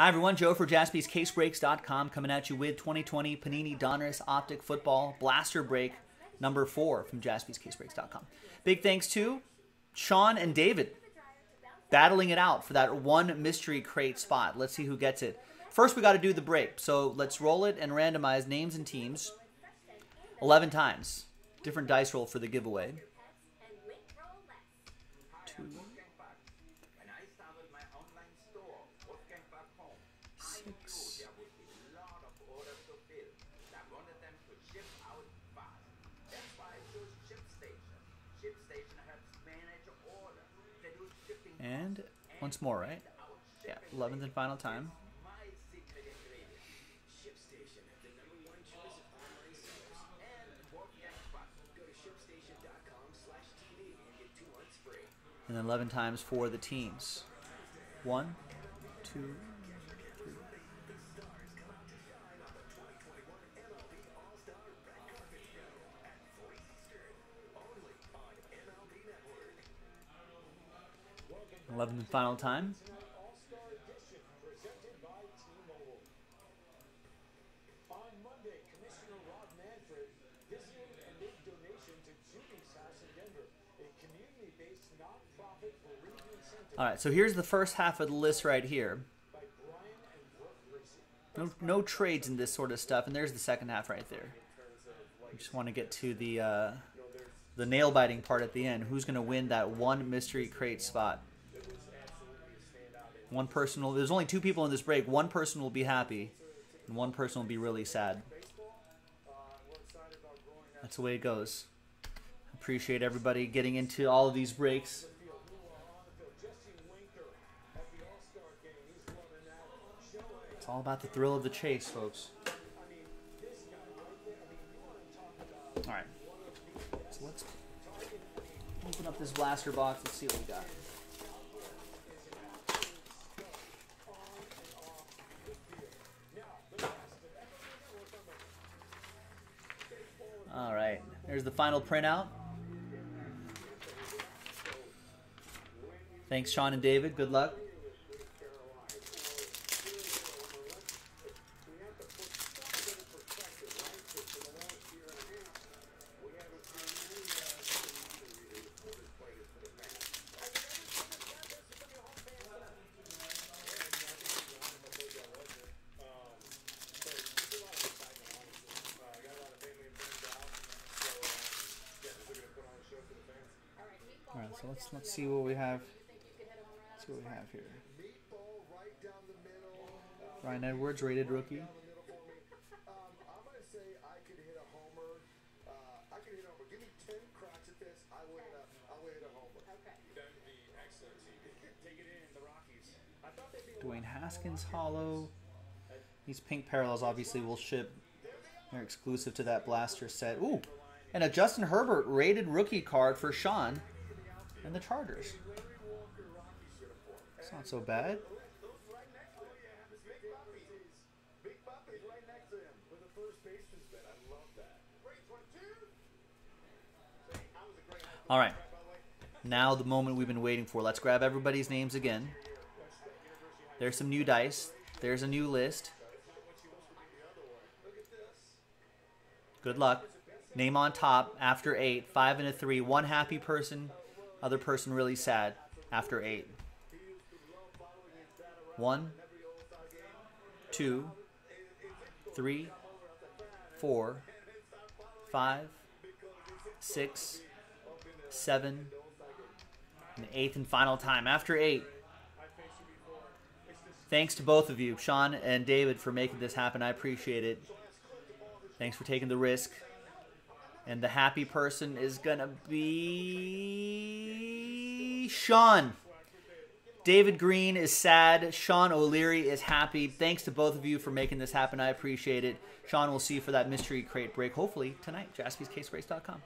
Hi, everyone. Joe for jaspyscasebreaks.com coming at you with 2020 Panini Donruss Optic Football Blaster Break number four from jaspyscasebreaks.com. Big thanks to Sean and David battling it out for that one mystery crate spot. Let's see who gets it. First, we got to do the break. So let's roll it and randomize names and teams 11 times. Different dice roll for the giveaway. Six. And once more, right? Yeah, 11th and final time. And then 11 times for the teams. One, two, 11th and final time. All right, so here's the first half of the list right here. No, no trades in this sort of stuff, and there's the second half right there. I just want to get to the uh, the nail biting part at the end. Who's going to win that one mystery crate spot? One person will. There's only two people in this break. One person will be happy, and one person will be really sad. That's the way it goes. Appreciate everybody getting into all of these breaks. It's all about the thrill of the chase, folks. All right. So let's open up this blaster box and see what we got. All right. There's the final printout. Thanks, Sean and David. Good luck. All right, so let's let's see what we have. Let's see what we have here. Bryan Edwards, rated rookie. Dwayne Haskins hollow. These pink parallels obviously will ship. They're exclusive to that blaster set. Ooh, and a Justin Herbert rated rookie card for Sean and the Chargers. It's not so bad. All right. Now the moment we've been waiting for. Let's grab everybody's names again. There's some new dice. There's a new list. Good luck. Name on top after eight. Five and a three. One happy person. Other person really sad after eight. One, two, three, four, five, six, seven, and eighth and final time. After eight. Thanks to both of you, Sean and David, for making this happen. I appreciate it. Thanks for taking the risk. And the happy person is going to be Sean. David Green is sad. Sean O'Leary is happy. Thanks to both of you for making this happen. I appreciate it. Sean, we'll see you for that mystery crate break, hopefully tonight. JaspysCaseBreaks.com.